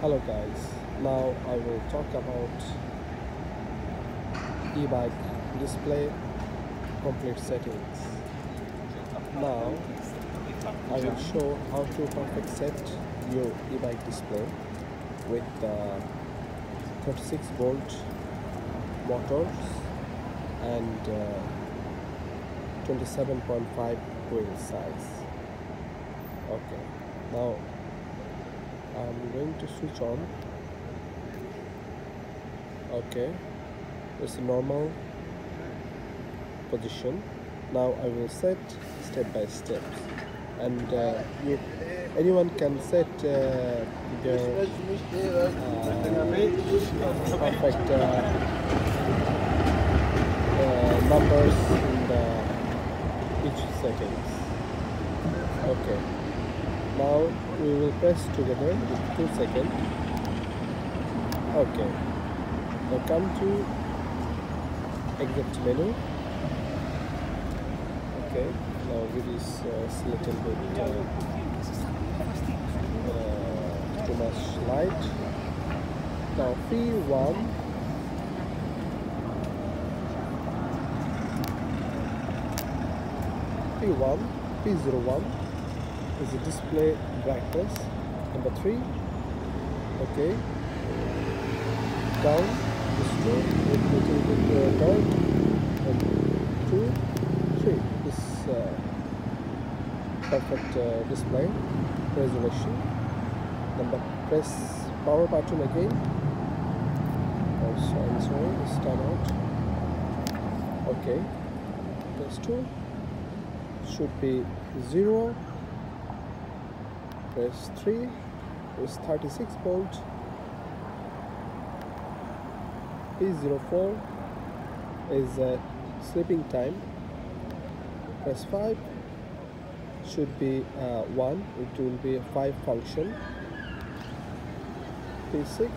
hello guys. Now I will talk about e-bike display complete settings. Now I will show how to perfect set your e-bike display with uh, 36 volt motors and uh, 27.5 wheel size. Okay. Now I'm going to switch on. Okay. It's a normal position. Now I will set step by step. And uh, you, anyone can set uh, the uh, perfect uh, uh, numbers in the each settings okay now we will press together with 2 seconds. Okay. Now come to exit menu. Okay. Now with this uh, little bit uh, uh, too much light. Now P1 P1 P01 is the display brightness number 3 okay. Down. This two little bit uh, down. And 2 3 this uh, perfect uh, display. Resolution. Number press power button again. Oh sorry. Sorry time out. Okay. Press 2 should be 0 press 3 is 36 volt P04 is uh, sleeping time. Press 5 should be uh, 1 it will be a 5 function. P6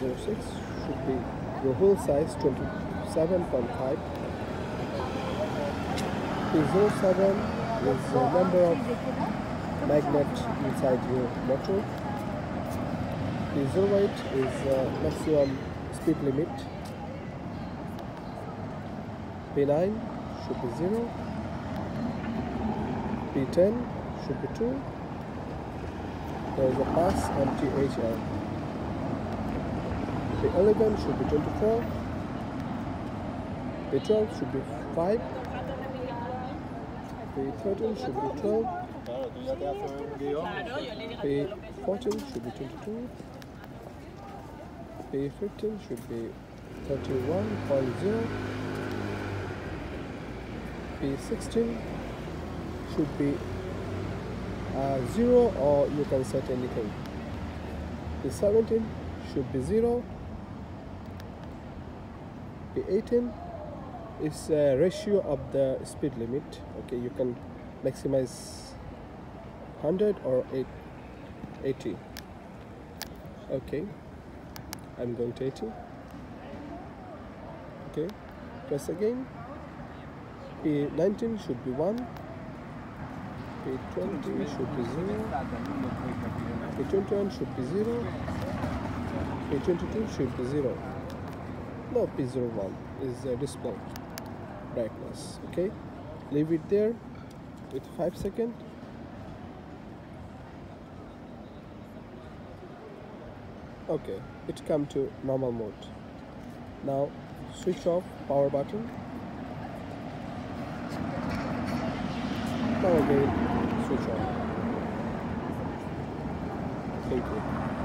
06 should be the whole size 27.5 P07 is the number of magnet inside your motor. P08 is uh, maximum speed limit. P9 should be 0. P10 should be 2. There is a pass on THL. P11 should be 24. P12 should be 5. P13 should be 12. P14 should be 22. P15 should be 31.0. P16 should be uh, 0 or you can set anything. P17 should be uh, 0. P18 uh, is a ratio of the speed limit okay you can maximize 100 or 80 okay I'm going to 80 okay press again. P19 should be 1 P20 should be 0 P21 should be 0 P22 should be 0 no P01 is a display brightness okay? Leave it there with 5 seconds okay it come to normal mode. Now switch off power button. Now again switch on thank you